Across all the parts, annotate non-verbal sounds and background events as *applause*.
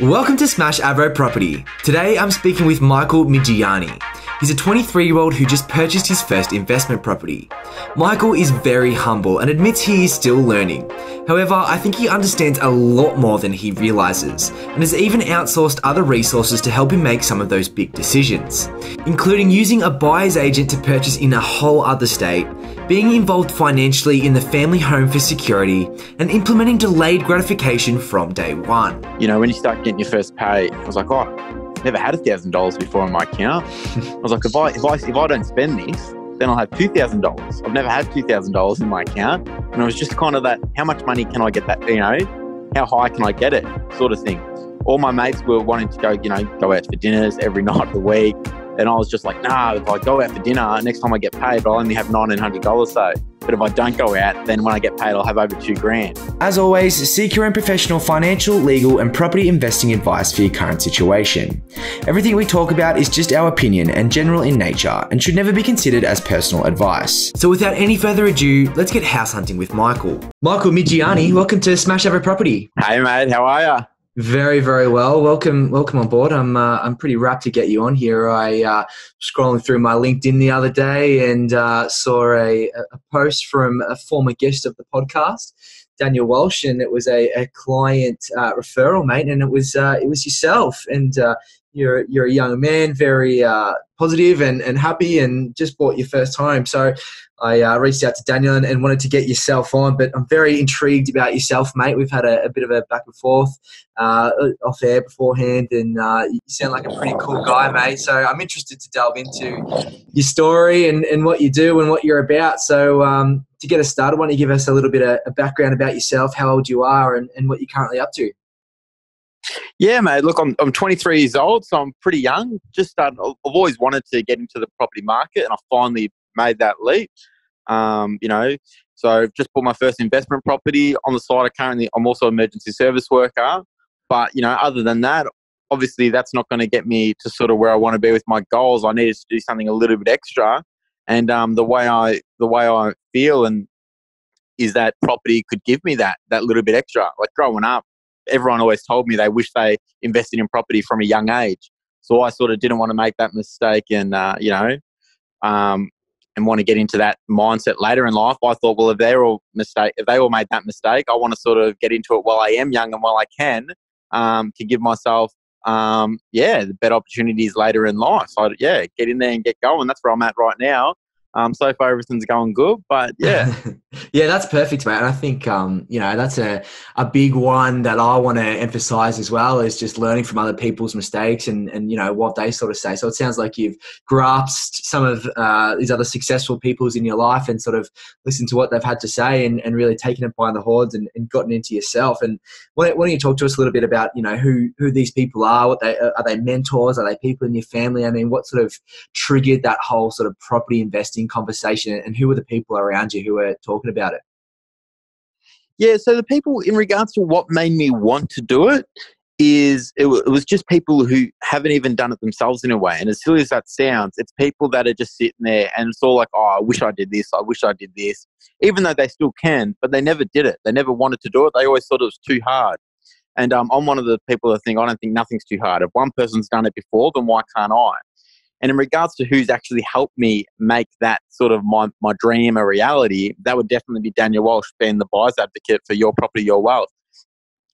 Welcome to Smashed Avo Property. Today I'm speaking with Michael Miggiani. He's a 23 year old who just purchased his first investment property. Michael is very humble and admits he is still learning. However, I think he understands a lot more than he realizes and has even outsourced other resources to help him make some of those big decisions, including using a buyer's agent to purchase in a whole other state, being involved financially in the family home for security, and implementing delayed gratification from day one. You know, when you start getting your first pay, I was like, oh, I've never had a thousand dollars before in my account. I was like, if I if I if I don't spend this, then I'll have two thousand dollars. I've never had two thousand dollars in my account, and it was just kind of that: how much money can I get that? You know, how high can I get it? Sort of thing. All my mates were wanting to go, you know, go out for dinners every *laughs* night of the week. And I was just like, nah, if I go out for dinner, next time I get paid, I'll only have $1,900 saved. But if I don't go out, then when I get paid, I'll have over two grand. As always, seek your own professional financial, legal, and property investing advice for your current situation. Everything we talk about is just our opinion and general in nature and should never be considered as personal advice. So without any further ado, let's get house hunting with Michael. Michael Miggiani, welcome to Smashed Avo Property. Hey, mate, how are you? Very, very well. Welcome, welcome on board. I'm, uh, I'm pretty rapt to get you on here. I uh, scrolling through my LinkedIn the other day and uh, saw a, a post from a former guest of the podcast, Daniel Walsh, and it was a, a client uh, referral, mate, and it was uh, it was yourself. And uh, you're you're a young man, very positive and, and happy, and just bought your first home. So I uh, reached out to Daniel and, and, wanted to get yourself on, but I'm very intrigued about yourself, mate. We've had a, a bit of a back and forth uh, off air beforehand, and uh, you sound like a pretty cool guy, mate. So I'm interested to delve into your story and, and what you do and what you're about. So um, to get us started, why don't you give us a little bit of a background about yourself, how old you are, and, and what you're currently up to? Yeah, mate. Look, I'm, I'm 23 years old, so I'm pretty young. Just started, I've always wanted to get into the property market, and I finally made that leap. Um, you know, so I've just bought my first investment property on the side. I currently, I'm also an emergency service worker. But, you know, other than that, obviously that's not going to get me to sort of where I want to be with my goals. I needed to do something a little bit extra. And um, the way I, the way I feel and is that property could give me that, that little bit extra. Like growing up, everyone always told me they wish they invested in property from a young age. So I sort of didn't want to make that mistake and, uh, you know, um, and want to get into that mindset later in life. I thought, well, if they're all mistake, if they all made that mistake, I want to sort of get into it while I am young and while I can, um, to give myself, um, yeah, the better opportunities later in life. So yeah, get in there and get going. That's where I'm at right now. Um, so far everything's going good, but yeah, *laughs* yeah, that's perfect, mate. And I think um, you know that's a a big one that I want to emphasize as well is just learning from other people's mistakes and and you know what they sort of say. So it sounds like you've grasped some of uh, these other successful people's in your life and sort of listened to what they've had to say and, and really taken it by the horns and, and gotten into yourself. And why, don't you talk to us a little bit about you know who who these people are? What they are they mentors? Are they people in your family? I mean, what sort of triggered that whole sort of property investing? conversation and who were the people around you who were talking about it? Yeah, so the people in regards to what made me want to do it is it, it was just people who haven't even done it themselves in a way. And as silly as that sounds, it's people that are just sitting there and it's all like, oh, I wish I did this, I wish I did this, even though they still can, but they never did it. They never wanted to do it. They always thought it was too hard. And um, I'm one of the people that think I don't think nothing's too hard. If one person's done it before, then why can't I? And in regards to who's actually helped me make that sort of my, my dream a reality, that would definitely be Daniel Walsh, being the buyer's advocate for Your Property, Your Wealth.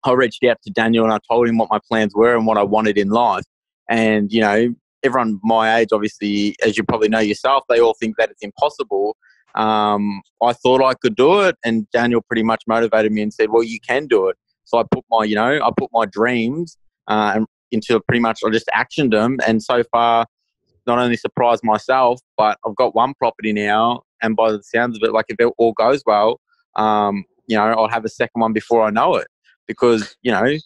I reached out to Daniel and I told him what my plans were and what I wanted in life. And, you know, everyone my age, obviously, as you probably know yourself, they all think that it's impossible. Um, I thought I could do it, and Daniel pretty much motivated me and said, "Well, you can do it." So I put my, you know, I put my dreams uh, into pretty much, I just actioned them, and so far, not only surprised myself, but I've got one property now, and by the sounds of it, like if it all goes well, um, you know, I'll have a second one before I know it. Because you know,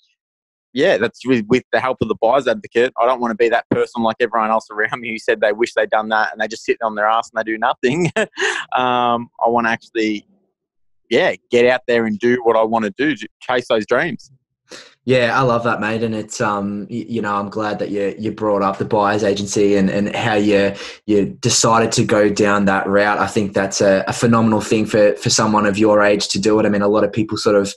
yeah, that's with, with the help of the buyer's advocate. I don't want to be that person like everyone else around me who said they wish they'd done that and they just sit on their ass and they do nothing. *laughs* um, I want to actually, yeah, get out there and do what I want to do, chase those dreams. Yeah, I love that, mate. And it's um, you, know, I'm glad that you you brought up the buyers agency and, and how you you decided to go down that route. I think that's a, a, phenomenal thing for for someone of your age to do it. I mean, a lot of people sort of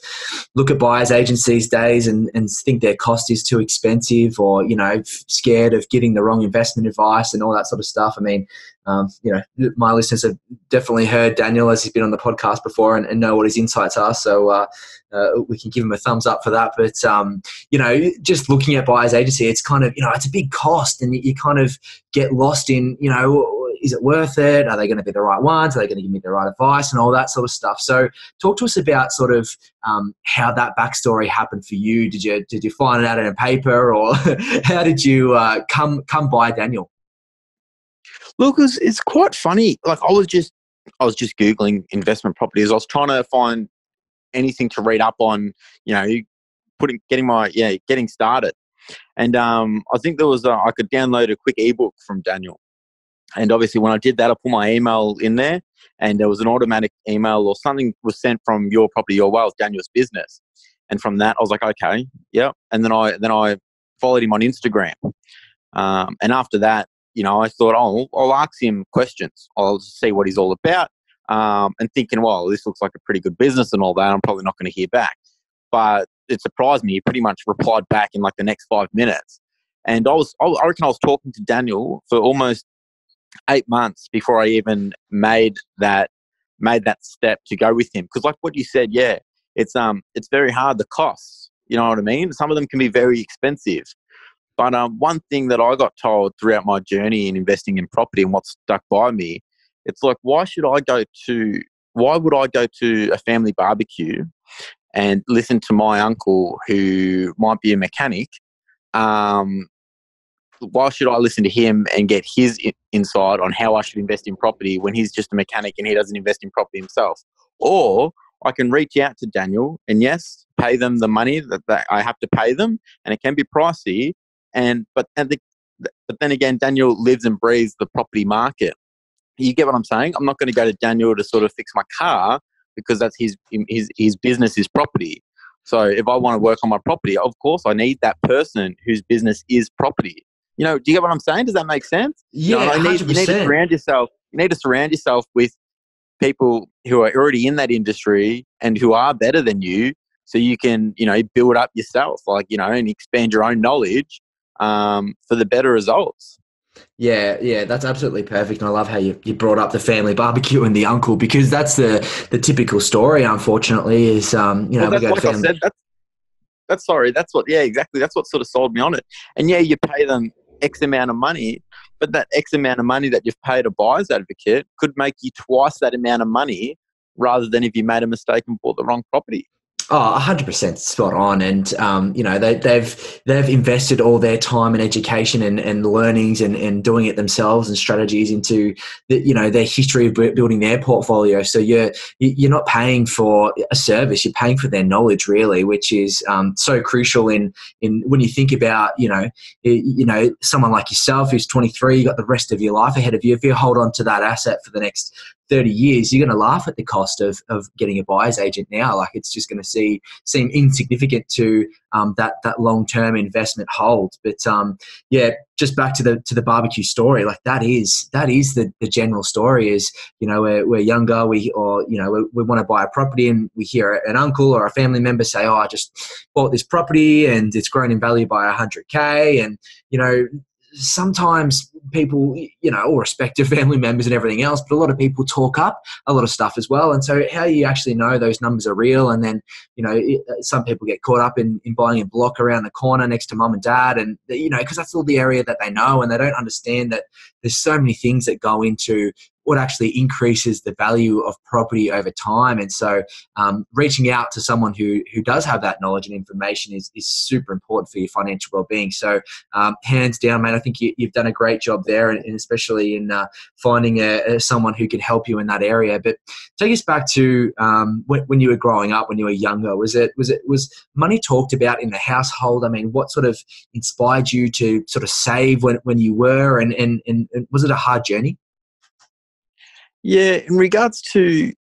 look at buyers agencies days and, and think their cost is too expensive or you know scared of getting the wrong investment advice and all that sort of stuff. I mean, um, you know, my listeners have definitely heard Daniel as he's been on the podcast before and, and know what his insights are. So uh, uh, we can give him a thumbs up for that. But um, you know, just looking at buyers agency, it's kind of you know it's a big cost, and you kind of get lost in you know is it worth it? Are they going to be the right ones? Are they going to give me the right advice and all that sort of stuff? So, talk to us about sort of um, how that backstory happened for you. Did you did you find it out in a paper, or *laughs* how did you uh, come come by Daniel? Look, it's, it's quite funny. Like I was just I was just googling investment properties. I was trying to find anything to read up on. You know, putting getting my yeah getting started. And um, I think there was a, I could download a quick ebook from Daniel. And obviously, when I did that, I put my email in there, and there was an automatic email or something was sent from your property, your wealth, Daniel's business. And from that, I was like, okay, yeah. And then I then I followed him on Instagram. Um, and after that, you know, I thought, oh, I'll ask him questions. I'll see what he's all about. Um, and thinking, well, this looks like a pretty good business and all that. I'm probably not going to hear back. But it surprised me. He pretty much replied back in like the next five minutes. And I was, I reckon I was talking to Daniel for almost eight months before I even made that made that step to go with him. Because like what you said, yeah, it's um it's very hard. The costs, you know what I mean. Some of them can be very expensive. But um, one thing that I got told throughout my journey in investing in property and what stuck by me, it's like, why should I go to, why would I go to a family barbecue and listen to my uncle who might be a mechanic? Um, why should I listen to him and get his insight on how I should invest in property when he's just a mechanic and he doesn't invest in property himself? Or I can reach out to Daniel and yes, pay them the money that, that I have to pay them, and it can be pricey, and but and the, but then again, Daniel lives and breathes the property market. You get what I'm saying? I'm not going to go to Daniel to sort of fix my car because that's his his his business is property. So if I want to work on my property, of course I need that person whose business is property. You know, do you get what I'm saying? Does that make sense? Yeah, you, know, need, you need to surround yourself. You need to surround yourself with people who are already in that industry and who are better than you, so you can you know build up yourself, like you know, and expand your own knowledge um, for the better results. Yeah, yeah, that's absolutely perfect. And I love how you, you brought up the family barbecue and the uncle because that's the, the typical story, unfortunately, is, um, you know, well, we like family. Said, that's, that's sorry, that's what, yeah, exactly. That's what sort of sold me on it. And yeah, you pay them X amount of money, but that X amount of money that you've paid a buyer's advocate could make you twice that amount of money rather than if you made a mistake and bought the wrong property. Oh, 100% spot on. And, um, you know, they, have they've, they've invested all their time and education and, and learnings and, and doing it themselves and strategies into, the, you know, their history of building their portfolio. So you're, you're not paying for a service, you're paying for their knowledge really, which is um, so crucial in, in when you think about, you know, you know, someone like yourself who's 23, you got the rest of your life ahead of you. If you hold on to that asset for the next 30 years, you're going to laugh at the cost of, of getting a buyer's agent now. Like it's just going to see seem insignificant to um, that that long term investment hold. But um, yeah, just back to the to the barbecue story. Like that is that is the, the general story. Is you know we're, we're younger, we or you know we, we want to buy a property, and we hear an uncle or a family member say, "Oh, I just bought this property and it's grown in value by 100k," and you know sometimes people, you know, all respective *laughs* family members and everything else, but a lot of people talk up a lot of stuff as well. And so, how you actually know those numbers are real? And then, you know, uh, some people get caught up in, in buying a block around the corner next to mum and dad, and you know, because that's all the area that they know, and they don't understand that there's so many things that go into what actually increases the value of property over time. And so, um, reaching out to someone who who does have that knowledge and information is is super important for your financial well being. So, um, hands down, man, I think you, have done a great job there, and, and especially in uh, finding a, a, someone who can help you in that area. But take us back to um, when, when you were growing up, when you were younger. Was it was it was money talked about in the household? I mean, what sort of inspired you to sort of save when, when you were, and, and, and was it a hard journey? Yeah, in regards to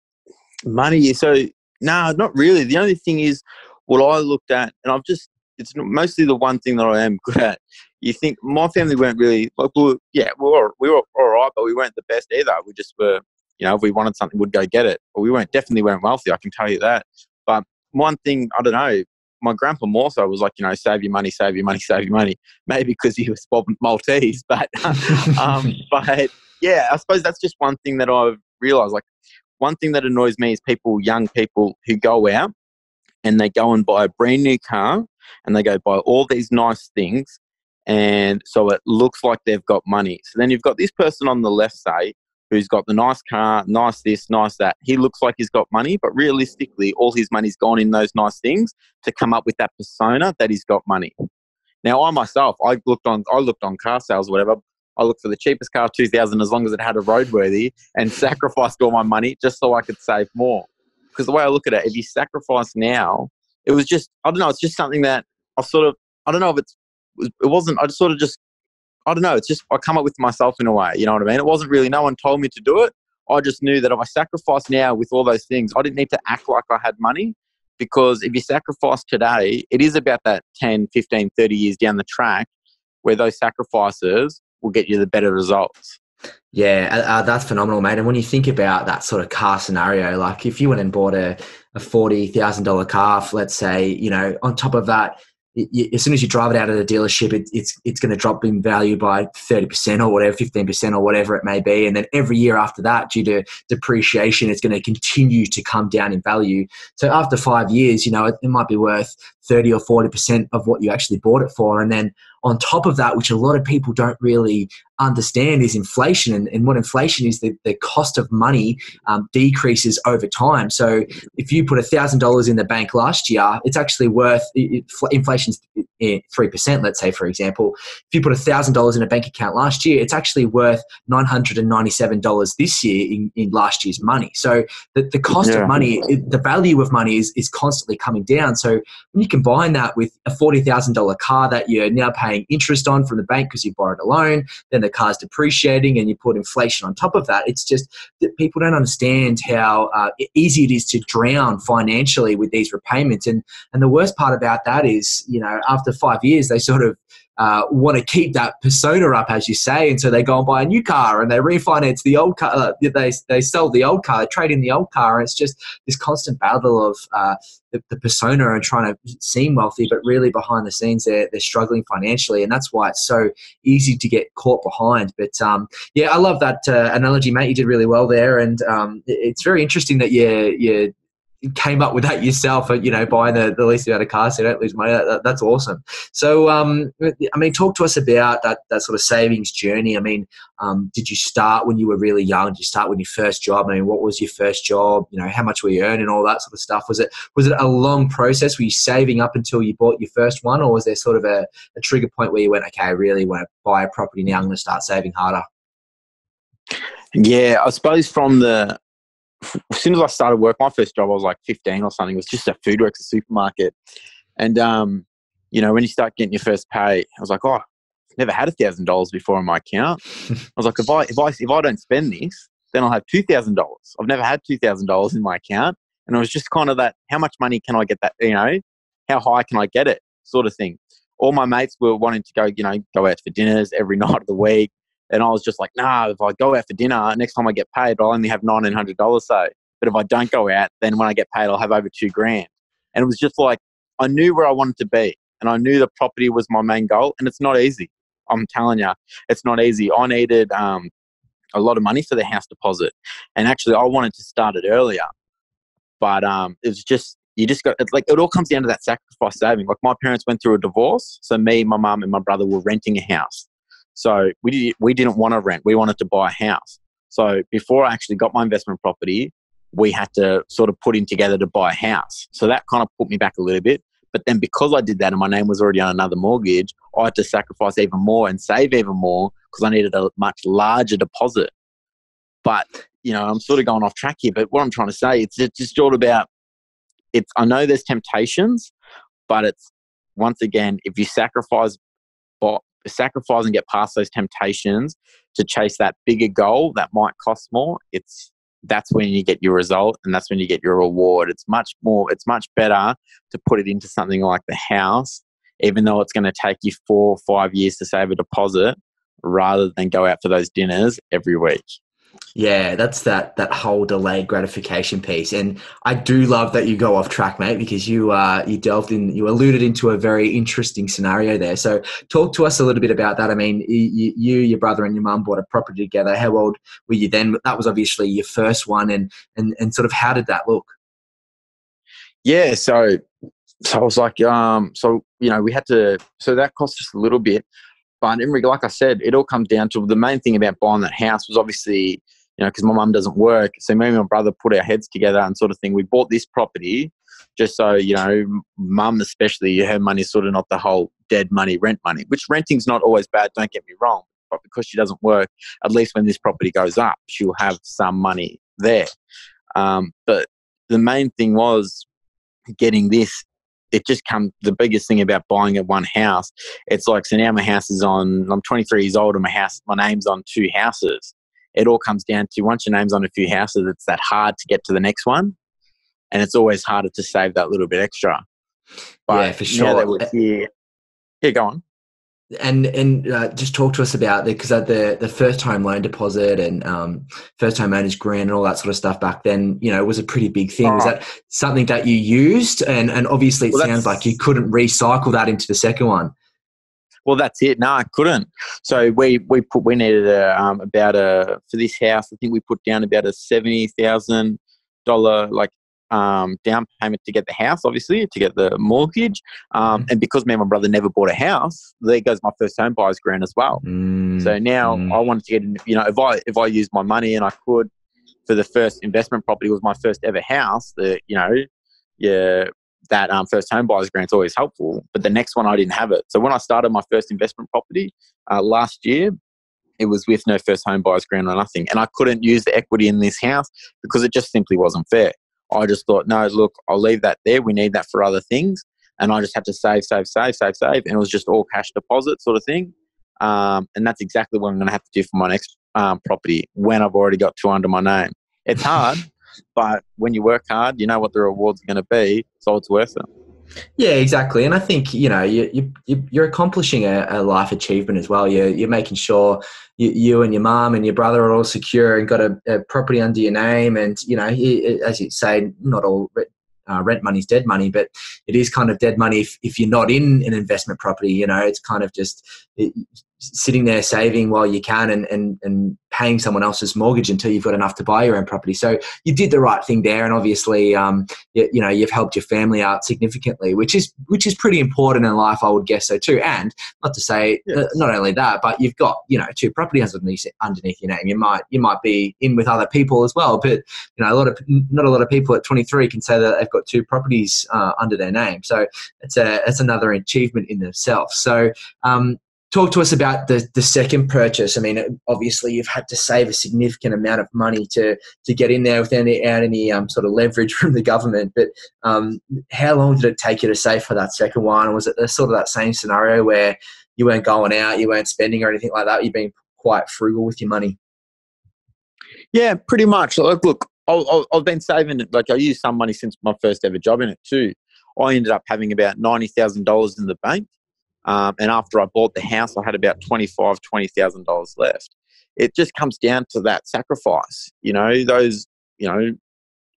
money, so no, not really. The only thing is what I looked at, and I've just it's mostly the one thing that I am *laughs* good at. You think my family weren't really like we were, yeah we were we were all right, but we weren't the best either. We just were you know if we wanted something, we'd go get it. But we weren't definitely weren't wealthy. I can tell you that. But one thing I don't know. My grandpa more so was like, you know, save your money, save your money, save your money. Maybe because he was Bob Maltese, but *laughs* um, but yeah, I suppose that's just one thing that I've realised. Like one thing that annoys me is people, young people who go out and they go and buy a brand new car and they go buy all these nice things and so it looks like they've got money. So then you've got this person on the left, say, who's got the nice car, nice this, nice that. He looks like he's got money, but realistically, all his money's gone in those nice things to come up with that persona that he's got money. Now, I myself, I looked on, I looked on car sales, or whatever. I looked for the cheapest car, 2000, as long as it had a roadworthy, and *laughs* sacrificed all my money just so I could save more. Because the way I look at it, if you sacrifice now, it was just, I don't know, it's just something that I sort of, I don't know if it's, it wasn't, I just sort of just, I don't know, it's just, I come up with myself in a way, you know what I mean? It wasn't really, no one told me to do it. I just knew that if I sacrifice now with all those things, I didn't need to act like I had money because if you sacrifice today, it is about that 10, 15, 30 years down the track where those sacrifices will get you the better results. Yeah, uh, uh, that's phenomenal, mate. And when you think about that sort of car scenario, like if you went and bought a, a forty thousand dollar car, let's say, you know, on top of that, you, as soon as you drive it out of the dealership, it, it's it's going to drop in value by thirty percent or whatever, fifteen percent or whatever it may be, and then every year after that, due to depreciation, it's going to continue to come down in value. So after five years, you know, it, it might be worth thirty or forty percent of what you actually bought it for, and then on top of that, which a lot of people don't really understand, is inflation. And, and what inflation is, the, the cost of money um, decreases over time. So if you put $1,000 in the bank last year, it's actually worth, it, inflation's 3%, let's say, for example. If you put $1,000 in a bank account last year, it's actually worth $997 this year in, in last year's money. So the, the cost yeah. of money, the value of money is, is constantly coming down. So when you combine that with a $40,000 car that you're now paying paying interest on from the bank because you borrowed a loan, then the car's depreciating and you put inflation on top of that. It's just that people don't understand how uh, easy it is to drown financially with these repayments. And, and the worst part about that is, you know, after five years, they sort of uh, want to keep that persona up, as you say, and so they go and buy a new car and they refinance the old car. Uh, they they sell the old car, trade in the old car, and it's just this constant battle of uh, the, the, persona and trying to seem wealthy, but really behind the scenes they're they're struggling financially, and that's why it's so easy to get caught behind. But um, yeah, I love that uh, analogy, mate. You did really well there, and um, it's very interesting that you you came up with that yourself, you know, buying the, the least amount of cars so you don't lose money. That, that, that's awesome. So, um, I mean, talk to us about that, that sort of savings journey. I mean, um, did you start when you were really young? Did you start when your first job? I mean, what was your first job? You know, how much were you earning? All that sort of stuff. Was it was it a long process? Were you saving up until you bought your first one, or was there sort of a, a trigger point where you went, okay, I really want to buy a property now. I'm going to start saving harder. Yeah, I suppose from the as soon as I started work, my first job, I was like 15 or something. It was just a Foodworks, a supermarket. And, um, you know, when you start getting your first pay, I was like, oh, I've never had a thousand dollars before in my account. I was like, if I, if I, if I don't spend this, then I'll have $2,000. I've never had $2,000 in my account. And it was just kind of that, how much money can I get that, you know, how high can I get it sort of thing. All my mates were wanting to go, you know, go out for dinners every *laughs* night of the week. And I was just like, nah, if I go out for dinner, next time I get paid, I'll only have $1,900 so. But if I don't go out, then when I get paid, I'll have over two grand. And it was just like, I knew where I wanted to be. And I knew the property was my main goal. And it's not easy. I'm telling you, it's not easy. I needed um, a lot of money for the house deposit. And actually, I wanted to start it earlier. But um, it was just, you just got, it's like, it all comes down to that sacrifice saving. Like, my parents went through a divorce. So, me, my mum, and my brother were renting a house. So we, we didn't want to rent, we wanted to buy a house. So before I actually got my investment property, we had to sort of put in together to buy a house. So that kind of put me back a little bit. But then because I did that and my name was already on another mortgage, I had to sacrifice even more and save even more because I needed a much larger deposit. But, you know, I'm sort of going off track here, but what I'm trying to say, it's, it's just all about it's I know there's temptations, but it's once again, if you sacrifice sacrifice and get past those temptations to chase that bigger goal that might cost more, it's that's when you get your result and that's when you get your reward. It's much more, it's much better to put it into something like the house even though it's going to take you four or five years to save a deposit rather than go out for those dinners every week. Yeah, that's that that whole delayed gratification piece, and I do love that you go off track, mate, because you uh, you delved in, you alluded into a very interesting scenario there. So, talk to us a little bit about that. I mean, you, you your brother, and your mum bought a property together. How old were you then? That was obviously your first one, and and and sort of how did that look? Yeah, so so I was like, um, so you know, we had to, so that cost us a little bit, but in like I said, it all comes down to the main thing about buying that house was obviously, you know, because my mum doesn't work. So me and my brother put our heads together and sort of thing. We bought this property just so, you know, mum especially, her money's sort of not the whole dead money, rent money, which renting's not always bad, don't get me wrong. But because she doesn't work, at least when this property goes up, she'll have some money there. Um, but the main thing was getting this it just comes the biggest thing about buying a one house. It's like so now my house is on. I'm 23 years old and my house, my name's on two houses. It all comes down to once your name's on a few houses, it's that hard to get to the next one, and it's always harder to save that little bit extra. But yeah, for sure. Eh here, yeah, go on and and uh, just talk to us about the because the the first time loan deposit and um, first time owners grant and all that sort of stuff back then you know it was a pretty big thing. Was that something that you used? And and obviously it well, sounds like you couldn't recycle that into the second one. Well, that's it. No, I couldn't. So we we put we needed a, um, about a for this house. I think we put down about a seventy thousand dollar like um, down payment to get the house, obviously, to get the mortgage. Um, mm. And because me and my brother never bought a house, there goes my first home buyer's grant as well. Mm. So now mm. I wanted to get, you know, if I if I used my money and I could for the first investment property was my first ever house, That you know, yeah, that um, first home buyer's grant's always helpful. But the next one I didn't have it. So when I started my first investment property uh, last year, it was with no first home buyer's grant or nothing. And I couldn't use the equity in this house because it just simply wasn't fair. I just thought, no, look, I'll leave that there. We need that for other things. And I just had to save, save, save, save, save. And it was just all cash deposit sort of thing. Um, and that's exactly what I'm going to have to do for my next um, property when I've already got two under my name. It's hard, *laughs* but when you work hard, you know what the rewards are going to be. So it's worth it. Yeah, exactly. And I think you know you, you you're accomplishing a, a life achievement as well. You're you're making sure you, you and your mom and your brother are all secure and got a, a property under your name. And you know, as you say, not all uh, rent money is dead money, but it is kind of dead money if, if you're not in an investment property. You know, it's kind of just it, sitting there saving while you can and, and, and paying someone else's mortgage until you've got enough to buy your own property. So you did the right thing there, and obviously, um, you, you, know, you've helped your family out significantly, which is which is pretty important in life, I would guess so too. And not to say yes. uh, not only that, but you've got you know two properties underneath underneath your name. You might you might be in with other people as well, but you know, a lot of not a lot of people at 23 can say that they've got two properties uh, under their name. So it's a it's another achievement in themselves. So um, talk to us about the, the second purchase. I mean, obviously you've had to save a significant amount of money to to get in there without any, any um, sort of leverage *laughs* from the government. But um, how long did it take you to save for that second one? Was it sort of that same scenario where you weren't going out, you weren't spending or anything like that? You've been quite frugal with your money. Yeah, pretty much. Like, look, I've been saving it. Like I used some money since my first ever job in it too. I ended up having about ninety thousand dollars in the bank um, and after I bought the house, I had about $25,000, $20,000 left. It just comes down to that sacrifice. You know, those, you know,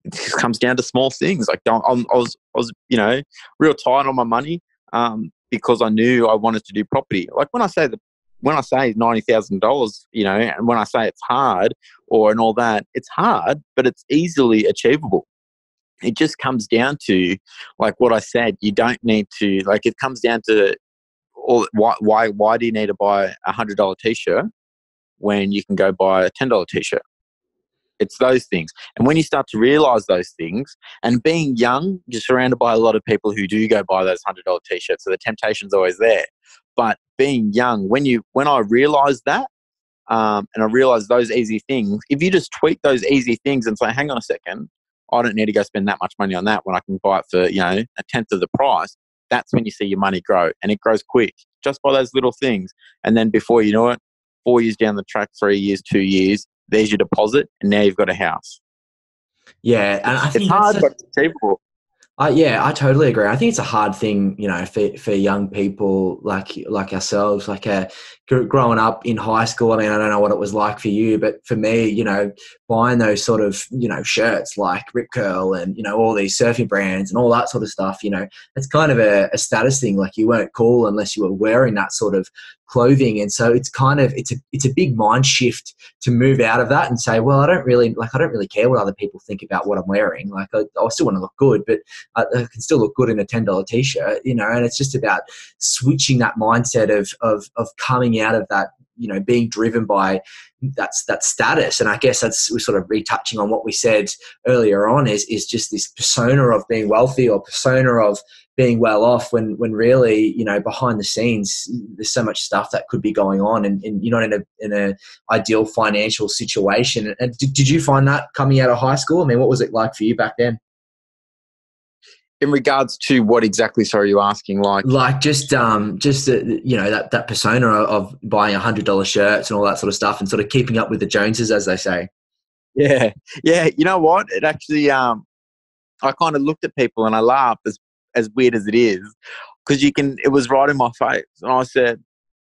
it just comes down to small things. Like I, I was, I was, you know, real tight on my money um, because I knew I wanted to do property. Like when I say the, when I say ninety thousand dollars, you know, and when I say it's hard or and all that, it's hard, but it's easily achievable it just comes down to like what I said. You don't need to like. It comes down to or why why why do you need to buy a hundred dollar t-shirt when you can go buy a ten dollar t-shirt? It's those things, and when you start to realize those things, and being young, you're surrounded by a lot of people who do go buy those hundred dollar t-shirts, so the temptation's always there. But being young, when you when I realized that, um, and I realized those easy things, if you just tweak those easy things and say, hang on a second, I don't need to go spend that much money on that when I can buy it for you know a tenth of the price that's when you see your money grow and it grows quick just by those little things. And then before you know it, four years down the track, three years, two years, there's your deposit and now you've got a house. Yeah. And I think it's hard, but it's achievable. Uh, yeah, I totally agree. I think it's a hard thing, you know, for, for young people like like ourselves. Like uh, growing up in high school, I mean, I don't know what it was like for you, but for me, you know, buying those sort of you know shirts like Rip Curl and you know all these surfing brands and all that sort of stuff, you know, it's kind of a, a status thing. Like you weren't cool unless you were wearing that sort of clothing. And so it's kind of it's a it's a big mind shift to move out of that and say well i don't really like i don't really care what other people think about what i'm wearing. Like i, I still want to look good but I, I, can still look good in a $10 t-shirt you know? And it's just about switching that mindset of of of coming out of that you know being driven by that's that status. And i guess that's we're sort of retouching on what we said earlier on is is just this persona of being wealthy or persona of being well off when when really you know behind the scenes there's so much stuff that could be going on and, and you're not in a in a ideal financial situation. And did, did you find that coming out of high school? I mean what was it like for you back then in regards to what exactly sorry are you asking like like just um just uh, you know that that persona of buying a hundred dollar shirts and all that sort of stuff and sort of keeping up with the joneses as they say. Yeah. Yeah. You know what? It actually um i kind of looked at people and i laughed as as weird as it is because you can it was right in my face and i said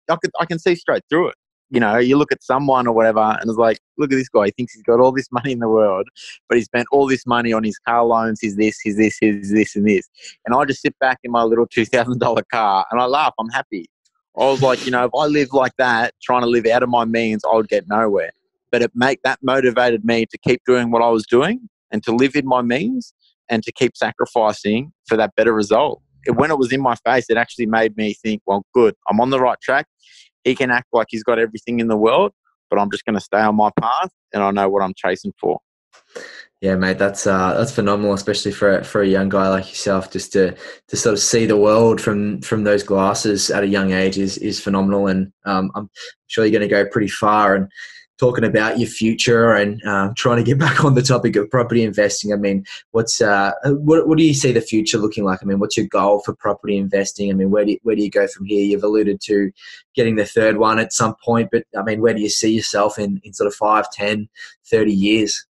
i could i can see straight through it you know, you look at someone or whatever, and it's like, look at this guy. He thinks he's got all this money in the world, but he spent all this money on his car loans, his this, his this, his this, and this. And I just sit back in my little two thousand dollar car and I laugh. I'm happy. I was like, you know, if I lived like that, trying to live out of my means, I would get nowhere. But it make that motivated me to keep doing what I was doing and to live in my means and to keep sacrificing for that better result. when it was in my face, it actually made me think, well, good, I'm on the right track he can act like he's got everything in the world, but I'm just going to stay on my path and I know what I'm chasing for. Yeah, mate, that's uh, that's phenomenal, especially for for a young guy like yourself. Just to to sort of see the world from from those glasses at a young age is is phenomenal, and um, I'm sure you're going to go pretty far. And talking about your future and uh, trying to get *laughs* back on the topic of property investing. I mean, what's uh, what, what do you see the future looking like? I mean, what's your goal for property investing? I mean, where do you, where do you go from here? You've alluded to getting the third one at some point, but I mean, where do you see yourself in, in sort of 5, 10, 30 years?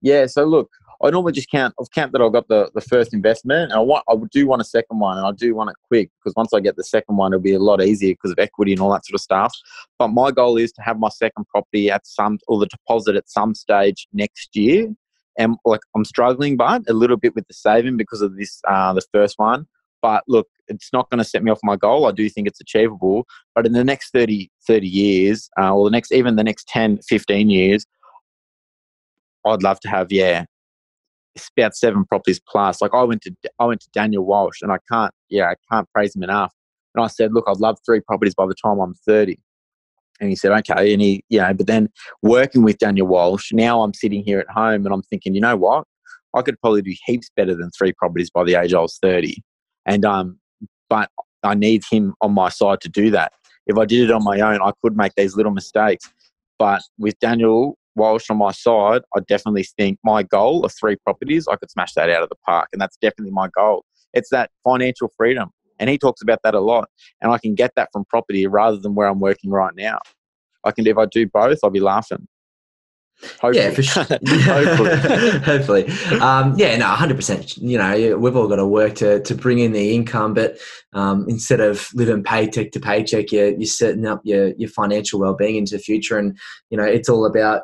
Yeah, so look, I normally just count. I've count that I've got the, the first investment, and I want I do want a second one, and I do want it quick because once I get the second one, it'll be a lot easier because of equity and all that sort of stuff. But my goal is to have my second property at some or the deposit at some stage next year. And like I'm struggling, but a little bit with the saving because of this uh, the first one. But look, it's not going to set me off my goal. I do think it's achievable. But in the next 30, 30 years, uh, or the next even the next 10, 15 years, I'd love to have yeah about seven properties plus. Like I went to I went to Daniel Walsh, and I can't yeah I can't praise him enough. And I said, look, I'd love three properties by the time I'm 30. And he said, okay. And he, you know, but then working with Daniel Walsh, now I'm sitting here at home and I'm thinking, you know what? I could probably do heaps better than three properties by the age I was 30. And, um, but I need him on my side to do that. If I did it on my own, I could make these little mistakes. But with Daniel, Walsh on my side, I definitely think my goal of three properties, I could smash that out of the park. And that's definitely my goal. It's that financial freedom. And he talks about that a lot. And I can get that from property rather than where I'm working right now. I can, if I do both, I'll be laughing. Hopefully. Yeah, for sure. *laughs* Hopefully, *laughs* hopefully. Um, yeah, no, hundred percent. You know, we've all got to work to to bring in the income, but um, instead of living paycheck to paycheck, you're you're setting up your your financial well being into the future, and you know, it's all about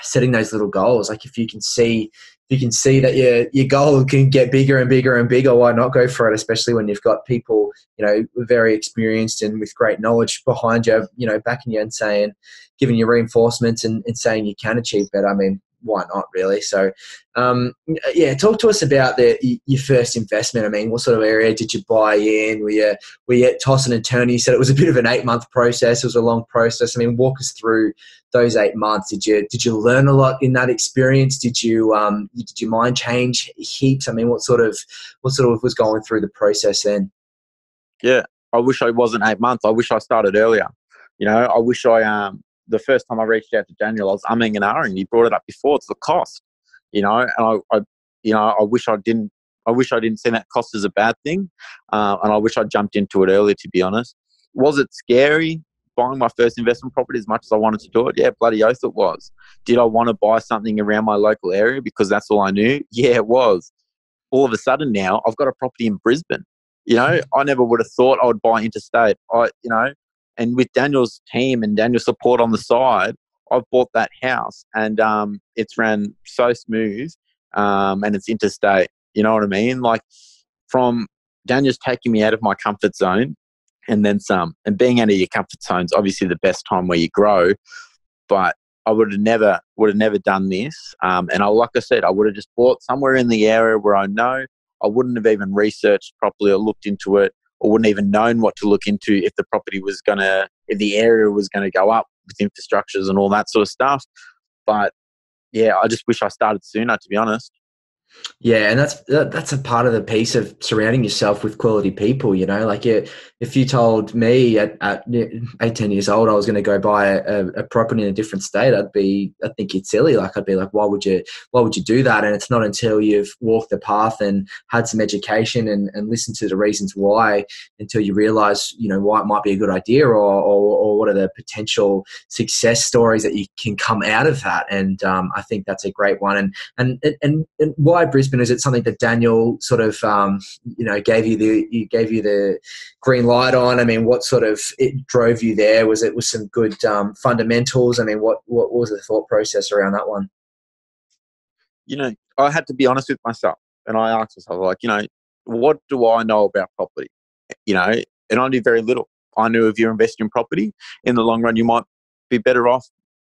setting those little goals. Like if you can see you can see that your your goal can get bigger and bigger and bigger, why not go for it? Especially when you've got people, you know, very experienced and with great knowledge behind you, you know, backing you and saying, giving you reinforcements and, and saying you can achieve better. I mean, why not really? So, um, yeah, talk to us about the your first investment. I mean, what sort of area did you buy in? Were you were you at Tossin and Turney? You said it was a bit of an eight month process. It was a long process. I mean, walk us through those eight months. Did you did you learn a lot in that experience? Did you um, did your mind change heaps? I mean, what sort of what sort of was going through the process then? Yeah, I wish I wasn't eight months. I wish I started earlier. You know, I wish I um the first time I reached out to Daniel, I was umming and ahhing. You brought it up before. It's the cost, you know, and I, I you know, I wish I didn't. I wish I didn't see that cost as a bad thing, uh, and I wish I jumped into it earlier. To be honest, was it scary buying my first investment property as much as I wanted to do it? Yeah, bloody oath it was. Did I want to buy something around my local area because that's all I knew? Yeah, it was. all of a sudden now I've got a property in Brisbane. You know, I never would have thought I would buy interstate. I, you know, and with Daniel's team and Daniel's support on the side, I've bought that house and um, it's ran so smooth um, and it's interstate. You know what I mean? Like from Daniel's taking me out of my comfort zone and then some. And being out of your comfort zone is obviously the best time where you grow. But I would have never would have never done this. Um, and I, like I said, I would have just bought somewhere in the area where I know. I wouldn't have even researched properly or looked into it, or wouldn't even known what to look into if the property was gonna, if the area was gonna go up with infrastructures and all that sort of stuff. But yeah, I just wish I started sooner, to be honest. Yeah, and that's that's a part of the piece of surrounding yourself with quality people. You know, like if you told me at, at 18 years old I was going to go buy a, a, property in a different state, I'd be I think it's silly. Like I'd be like, why would you why would you do that? And it's not until you've walked the path and had some education and, and listened to the reasons why until you realize you know why it might be a good idea or, or, or what are the potential success stories that you can come out of that. And um, I think that's a great one. And and and, and why Brisbane? Is it something that Daniel sort of um, you know gave you the you gave you the green light on? I mean, what sort of it drove you there? Was it with some good um, fundamentals? I mean, what, what was the thought process around that one? You know, I had to be honest with myself, and I asked myself, like, you know, what do I know about property? You know, and I knew very little. I knew if you're investing in property, in the long run, you might be better off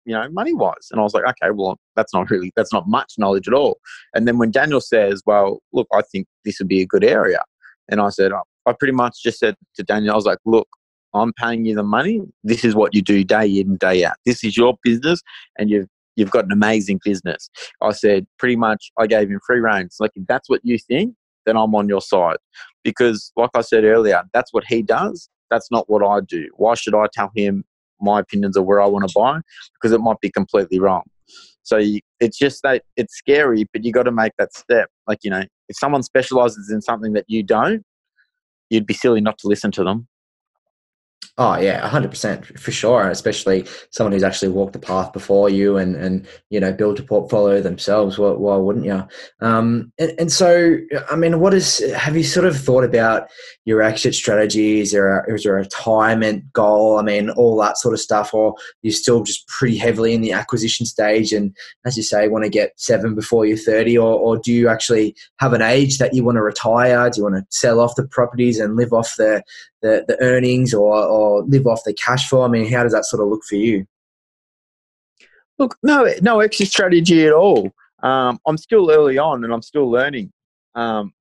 you know, money wise. And I was like, okay, well, that's not really, that's not much knowledge at all. And then when Daniel says, well, look, I think this would be a good area. And I said, I pretty much just said to Daniel, I was like, look, I'm paying you the money. This is what you do day in, day out. This is your business and you've you've got an amazing business. I said pretty much I gave him free reigns. Like if that's what you think, then I'm on your side. Because like I said earlier, that's what he does. That's not what I do. Why should I tell him my opinions of where I want to buy because it might be completely wrong. So you, it's just that it's scary, but you got to make that step. Like you know, if someone specializes in something that you don't, you'd be silly not to listen to them. Oh yeah, hundred percent for sure. Especially someone who's actually walked the path before you and and you know built a portfolio themselves. Why, why wouldn't you? Um, and, and so, I mean, what is? Have you sort of thought about your exit strategy? Is there a, is there a retirement goal? I mean, all that sort of stuff, or you're still just pretty heavily in the acquisition stage? And as you say, want to get seven before you're thirty, or or do you actually have an age that you want to retire? Do you want to sell off the properties and live off the the, the earnings or, or live off the cash flow? I mean, how does that sort of look for you? Look, no, no exit strategy at all. Um, I'm still early on and I'm still learning. Um,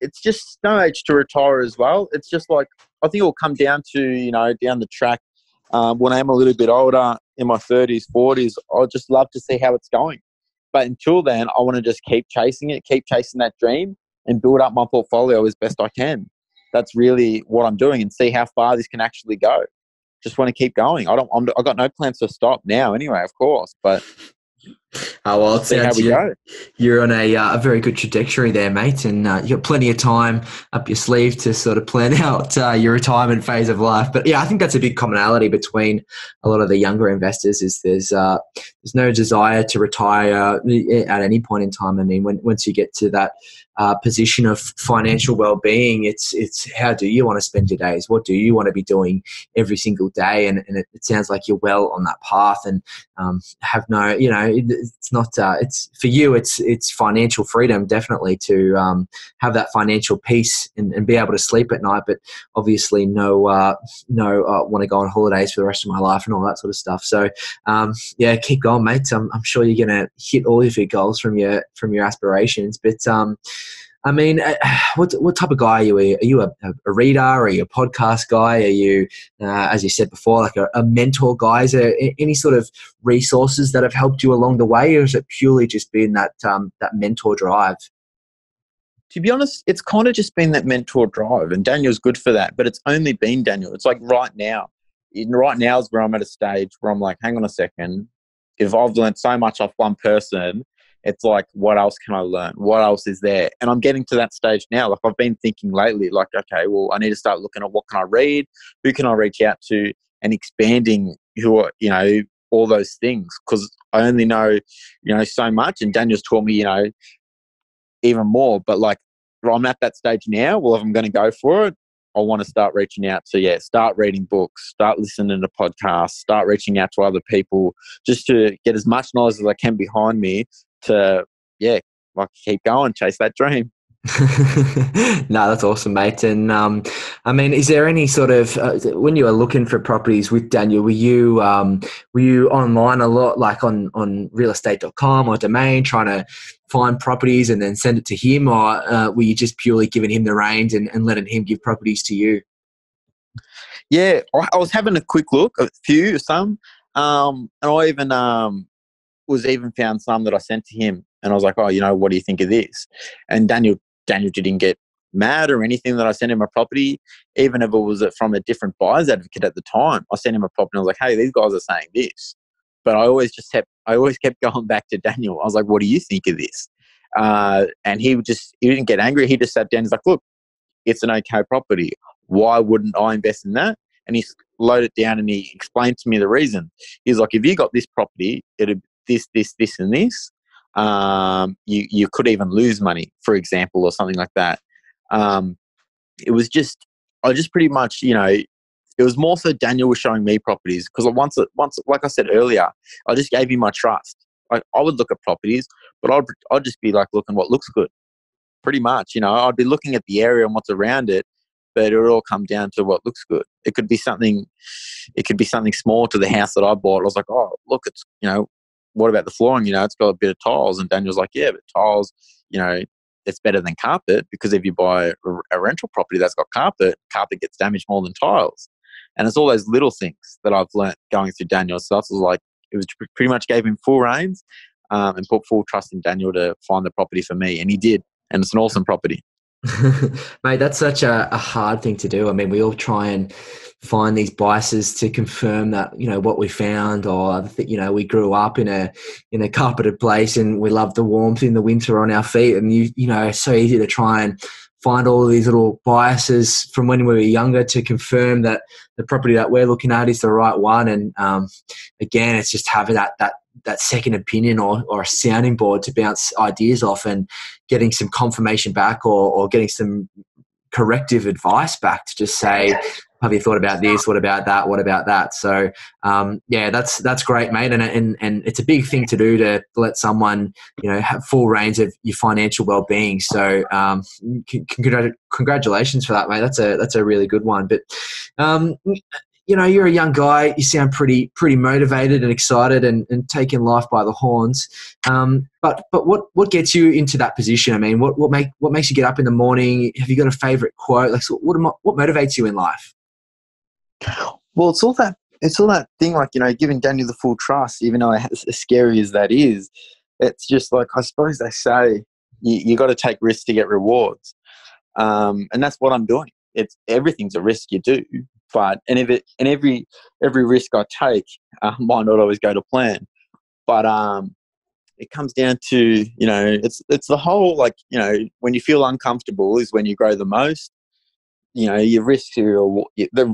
it's just no age to retire as well. It's just like I think it will come down to you know down the track um, when I'm a little bit older in my 30s, 40s. I just love to see how it's going. But until then, I want to just keep chasing it, keep chasing that dream, and build up my portfolio as best I can that's really what I'm doing and see how far this can actually go. Just want to keep going. I don't. I'm, I've got no plans to stop now. Anyway, of course, but Oh well, it sounds you're, you're on a, uh, a very good trajectory there, mate, and uh, you've got plenty of time up your sleeve to sort of plan *laughs* out uh, your retirement phase of life. But yeah, I think that's a big commonality between a lot of the younger investors is there's uh, there's no desire to retire at any point in time. I mean, when once you get to that uh, position of financial well-being, it's it's how do you want to spend your days? What do you want to be doing every single day? And, and it, it sounds like you're well on that path and um, have no, you know it's not uh, it's for you it's it's financial freedom definitely to um, have that financial peace and, and, be able to sleep at night but obviously no uh, no uh, want to go on holidays for the rest of my life and all that sort of stuff. So um, yeah keep going mate. I'm, I'm sure you're gonna hit all of your goals from your from your aspirations but um, I mean, uh, *sighs* what what type of guy are you? Are you a, a reader? Are you a podcast guy? Are you, uh, as you said before, like a, a, mentor guy? Is there any sort of resources that have helped you along the way, or is it purely just been that um, that mentor drive? To be honest, it's kind of just been that mentor drive, and Daniel's good for that. But it's only been Daniel. It's like right now, right now is where I'm at a stage where I'm like, hang on a second. If I've learned so much off one person, it's like what else can i learn what else is there and i'm getting to that stage now like i've been thinking lately like okay well i need to start looking at what can i read who can i reach out to and expanding who are you know all those things because i only know you know so much and daniel's taught me you know even more. But like, I'm at that stage now. Well, if I'm going to go for it, I want to start reaching out. So yeah, start reading books, start listening to podcasts, start reaching out to other people, just to get as much knowledge as I can behind me to yeah, like keep going, chase that dream. *laughs* no, that's awesome, mate. And um, I mean, is there any sort of uh, when you were looking for properties with Daniel, were you um, were you online a lot, like on on realestate.com or Domain, trying to find properties and then send it to him, or uh, were you just purely giving him the reins and, and letting him give properties to you? Yeah, I was having a quick look, a few, some, um, and I even um, was even found some that I sent to him, and I was like, oh, you know, what do you think of this? And Daniel Daniel didn't get mad or anything that I sent him a property, even if it was from a different buyer's advocate at the time. I sent him a property and I was like, hey, these guys are saying this. But I always just kept, I always kept *laughs* going back to Daniel. I was like, what do you think of this? Uh, and he just, he didn't get angry. He just sat down. He's like, look, it's an okay property. Why wouldn't I invest in that? And he slowed it down and he explained to me the reason. He's like, if you got this property, it'd this, this, this, and this um, you you could even lose money, for example, or something like that. Um, it was just I just pretty much you know it was more so Daniel was showing me properties because once once like I said earlier, I just gave him my trust. I, I would look at properties, but I'd I'd just be like looking what looks good, pretty much. You know, I'd be looking at the area and what's around it, but it would all come down to what looks good. It could be something, it could be something small to the house that I bought. I was like, oh, look, it's you know what about the flooring? You know, it's got a bit of tiles. And Daniel's like, yeah, but tiles, you know, it's better than carpet because if you buy a rental property that's got carpet, carpet gets damaged more than tiles. And it's all those little things that I've learnt going through Daniel's stuff. So it was like, it was pretty much gave him full reins um, and put full trust in Daniel to find the property for me. And he did. And it's an awesome property. *laughs* Mate, that's such a, a, hard thing to do. I mean, we all try and find these biases to confirm that you know what we found, or that, you know we grew up in a in a carpeted place and we love the warmth in the winter on our feet, and you you know it's so easy to try and find all these little biases from when we were younger to confirm that the property that we're looking at is the right one. And um, again, it's just having that that that second opinion or, or a sounding board to bounce ideas off and getting some confirmation back or, or getting some corrective advice back to just say have you thought about this? What about that? What about that? So um, yeah that's that's great mate and, and and it's a big thing to do to let someone you know have full range of your financial well-being. So um, congratulations for that mate. That's a that's a really good one. But um, you know, you're a young guy. You sound pretty pretty motivated and excited and, and taking life by the horns. Um, but but what what gets you into that position? I mean, what what make what makes you get up in the morning? Have you got a favorite quote? Like, what what motivates you in life? Well, it's all that it's all that thing. Like you know, giving Daniel the full trust, even though as scary as that is, it's just like I suppose they say you, you got to take risks to get rewards, um, and that's what I'm doing. It's everything's a risk you do, but and if it and every every risk I take uh, *laughs* might not always go to plan, but um, it comes down to you know it's it's the whole like you know when you feel uncomfortable is when you grow the most. You know your risks are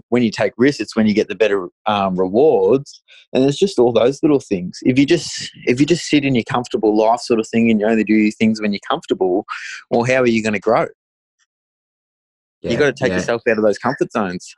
when you take risks, it's when you get the better um, rewards, and it's just all those little things. If you just if you just sit in your comfortable life sort of thing, and you only do things when you're comfortable, well, how are you going to grow? Yeah, you got to take yeah. yourself out of those comfort zones.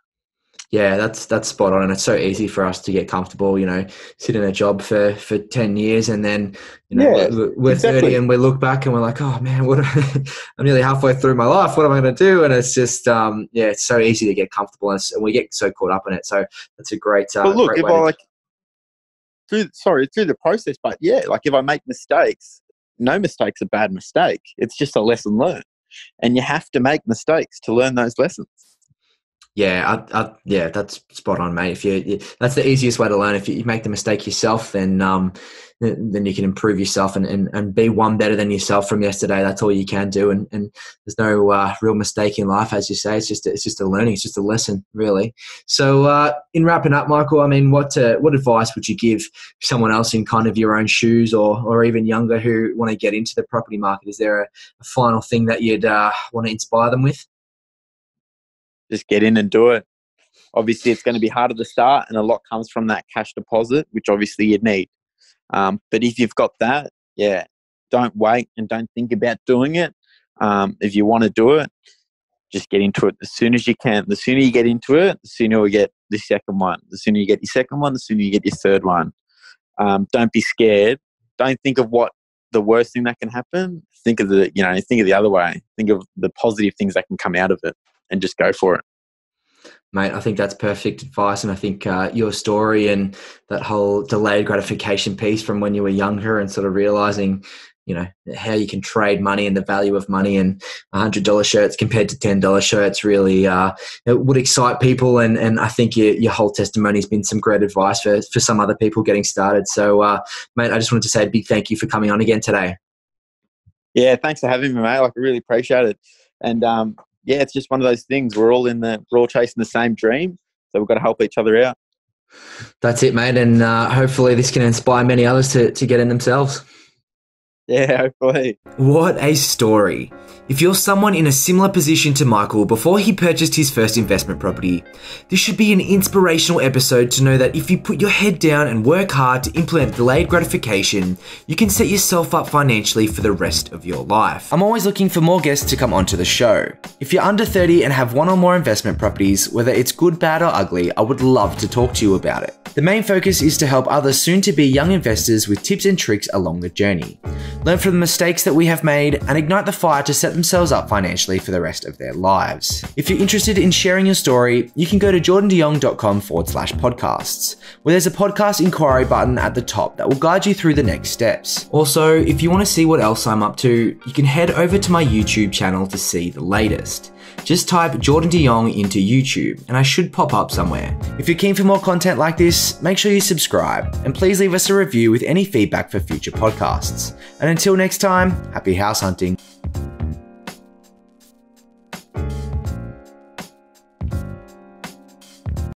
Yeah, that's that's spot on, and it's so easy for us to get comfortable. You know, sit in a job for for ten years, and then you know yeah, we're, we're exactly. thirty, and we look back and we're like, oh man, what? *laughs* I'm nearly halfway through my life. What am I going to do? And it's just, um, yeah, it's so easy to get comfortable, and, and we get so caught up in it. So that's a great. Uh, but look, great if I like through, sorry, through the process, but yeah, like if I make mistakes, no mistake's a bad mistake. It's just a lesson learned, and you have to make mistakes to learn those lessons. Yeah, I, I, yeah, that's spot on, mate. If you, you, that's the easiest way to learn. If you, make the mistake yourself, then um, then you can improve yourself and, and, and be one better than yourself from yesterday. That's all you can do. And, and there's no uh, real mistake in life, as you say. It's just it's just a learning. It's just a lesson, really. So, uh, in wrapping up, Michael, I mean, what uh, what advice would you give someone else in kind of your own shoes, or or even younger who want to get into the property market? Is there a, a final thing that you'd uh, want to inspire them with? Just get in and do it. Obviously, it's going to be harder to start, and a lot comes from that cash deposit, which obviously you need. Um, but if you've got that, yeah, don't wait and don't think about doing it. Um, if you want to do it, just get into it as soon as you can. The sooner you get into it, the sooner you get the second one. The sooner you get your second one, the sooner you get your third one. Um, don't be scared. Don't think of what the worst thing that can happen. Think of the, you know, think of the other way. Think of the positive things that can come out of it and just go for it. Mate, I think that's perfect advice. And I think uh, your story and that whole delayed gratification piece from when you were younger and sort of realizing you know how you can trade money and the value of money and $100 shirts compared to $10 shirts really uh, it would excite people and, and i think your, your whole testimony has been some great advice for, for some other people getting started so uh, mate i just wanted to say a big thank you for coming on again today yeah thanks for having me mate like, i really appreciate it and um, yeah it's just one of those things we're all in the we're all chasing the same dream so we've got to help each other out that's it mate and uh, hopefully this can inspire many others to, to get in themselves yeah, hopefully. What a story. If you're someone in a similar position to Michael before he purchased his first investment property, this should be an inspirational episode to know that if you put your head down and work hard to implement delayed gratification, you can set yourself up financially for the rest of your life. I'm always looking for more guests to come onto the show. If you're under 30 and have one or more investment properties, whether it's good, bad, or ugly, I would love to talk to you about it. The main focus is to help other soon to be young investors with tips and tricks along the journey. Learn from the mistakes that we have made and ignite the fire to set themselves up financially for the rest of their lives. If you're interested in sharing your story, you can go to jordandejong.com forward slash podcasts, where there's a podcast inquiry button at the top that will guide you through the next steps. Also, if you want to see what else I'm up to, you can head over to my YouTube channel to see the latest. Just type Jordan De Jong into YouTube and I should pop up somewhere. If you're keen for more content like this, make sure you subscribe and please leave us a review with any feedback for future podcasts. And until next time, happy house hunting.